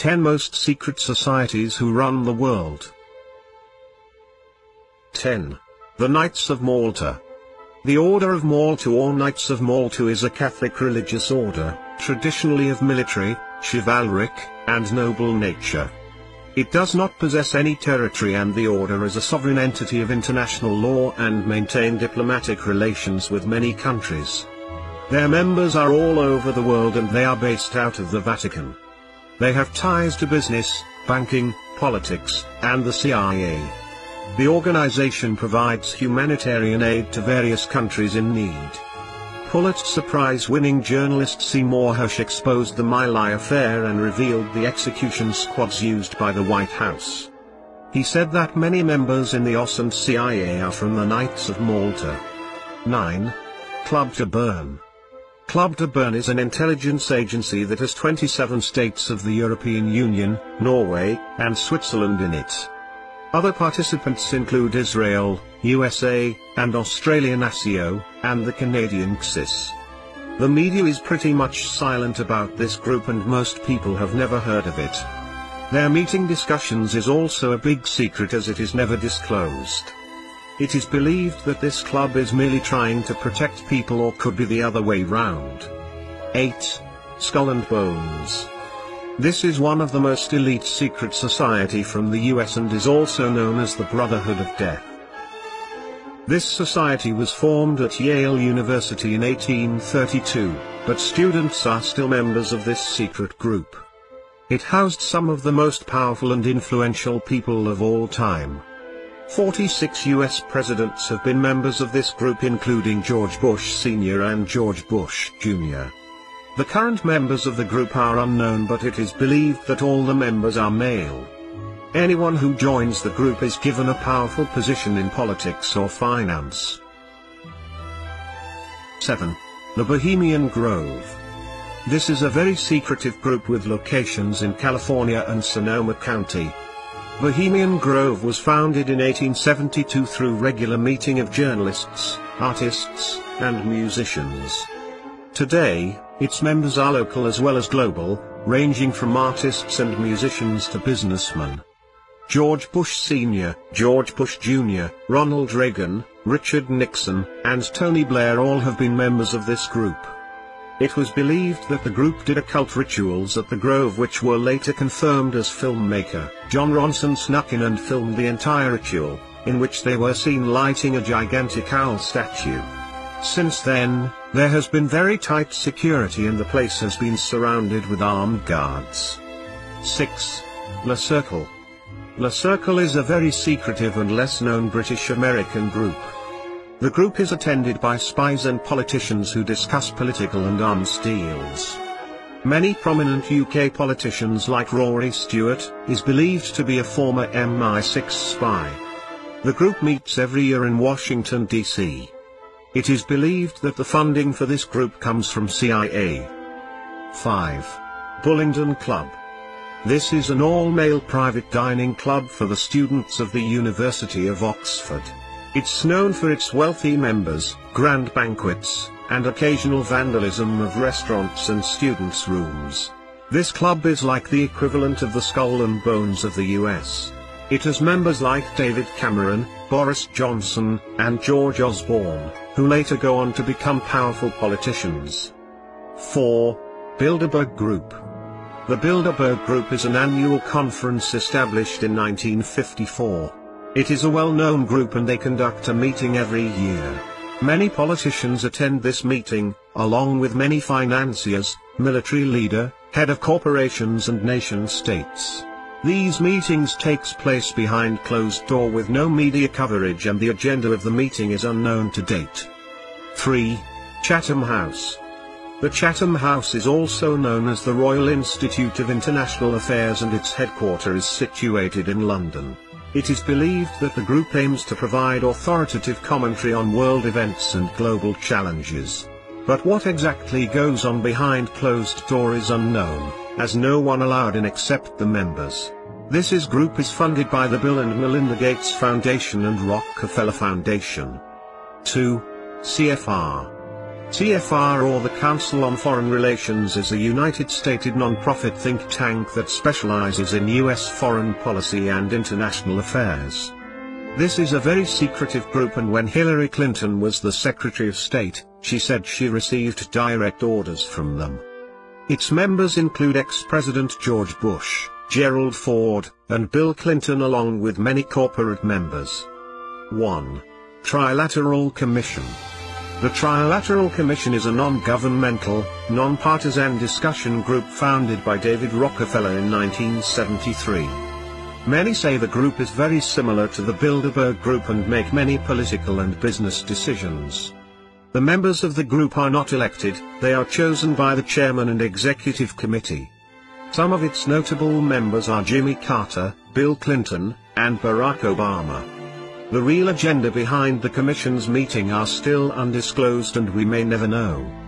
10 Most Secret Societies Who Run the World 10. The Knights of Malta The Order of Malta or Knights of Malta is a Catholic religious order, traditionally of military, chivalric, and noble nature. It does not possess any territory and the order is a sovereign entity of international law and maintain diplomatic relations with many countries. Their members are all over the world and they are based out of the Vatican. They have ties to business, banking, politics, and the CIA. The organization provides humanitarian aid to various countries in need. Pulitzer Prize-winning journalist Seymour Hersh exposed the My Lai affair and revealed the execution squads used by the White House. He said that many members in the OSS and CIA are from the Knights of Malta. 9. Club de Berne Club de Berne is an intelligence agency that has 27 states of the European Union, Norway, and Switzerland in it. Other participants include Israel, USA, and Australian ASIO, and the Canadian CSIS. The media is pretty much silent about this group and most people have never heard of it. Their meeting discussions is also a big secret as it is never disclosed. It is believed that this club is merely trying to protect people or could be the other way round. 8. Skull and Bones This is one of the most elite secret society from the US and is also known as the Brotherhood of Death. This society was formed at Yale University in 1832, but students are still members of this secret group. It housed some of the most powerful and influential people of all time. 46 US presidents have been members of this group including George Bush Sr. and George Bush Jr. The current members of the group are unknown but it is believed that all the members are male. Anyone who joins the group is given a powerful position in politics or finance. 7. The Bohemian Grove. This is a very secretive group with locations in California and Sonoma County, Bohemian Grove was founded in 1872 through regular meeting of journalists, artists, and musicians. Today, its members are local as well as global, ranging from artists and musicians to businessmen. George Bush Sr., George Bush Jr., Ronald Reagan, Richard Nixon, and Tony Blair all have been members of this group. It was believed that the group did occult rituals at the Grove which were later confirmed as filmmaker Jon Ronson snuck in and filmed the entire ritual, in which they were seen lighting a gigantic owl statue. Since then, there has been very tight security and the place has been surrounded with armed guards. 6. Le Cercle Le Cercle is a very secretive and less known British-American group. The group is attended by spies and politicians who discuss political and arms deals. Many prominent UK politicians like Rory Stewart, is believed to be a former MI6 spy. The group meets every year in Washington, D.C. It is believed that the funding for this group comes from CIA. 5. Bullingdon Club. This is an all-male private dining club for the students of the University of Oxford. It's known for its wealthy members, grand banquets, and occasional vandalism of restaurants and students' rooms. This club is like the equivalent of the Skull and Bones of the US. It has members like David Cameron, Boris Johnson, and George Osborne, who later go on to become powerful politicians. 4. Bilderberg Group The Bilderberg Group is an annual conference established in 1954. It is a well-known group and they conduct a meeting every year. Many politicians attend this meeting, along with many financiers, military leader, head of corporations and nation states. These meetings takes place behind closed door with no media coverage and the agenda of the meeting is unknown to date. 3. Chatham House. The Chatham House is also known as the Royal Institute of International Affairs and its headquarters is situated in London. It is believed that the group aims to provide authoritative commentary on world events and global challenges. But what exactly goes on behind closed door is unknown, as no one allowed in except the members. This is group is funded by the Bill and Melinda Gates Foundation and Rockefeller Foundation. 2. CFR CFR or the Council on Foreign Relations is a United States non-profit think tank that specializes in U.S. foreign policy and international affairs. This is a very secretive group and when Hillary Clinton was the Secretary of State, she said she received direct orders from them. Its members include ex-President George Bush, Gerald Ford, and Bill Clinton along with many corporate members. 1. Trilateral Commission The Trilateral Commission is a non-governmental, non-partisan discussion group founded by David Rockefeller in 1973. Many say the group is very similar to the Bilderberg Group and make many political and business decisions. The members of the group are not elected, they are chosen by the chairman and executive committee. Some of its notable members are Jimmy Carter, Bill Clinton, and Barack Obama. The real agenda behind the commission's meeting are still undisclosed and we may never know.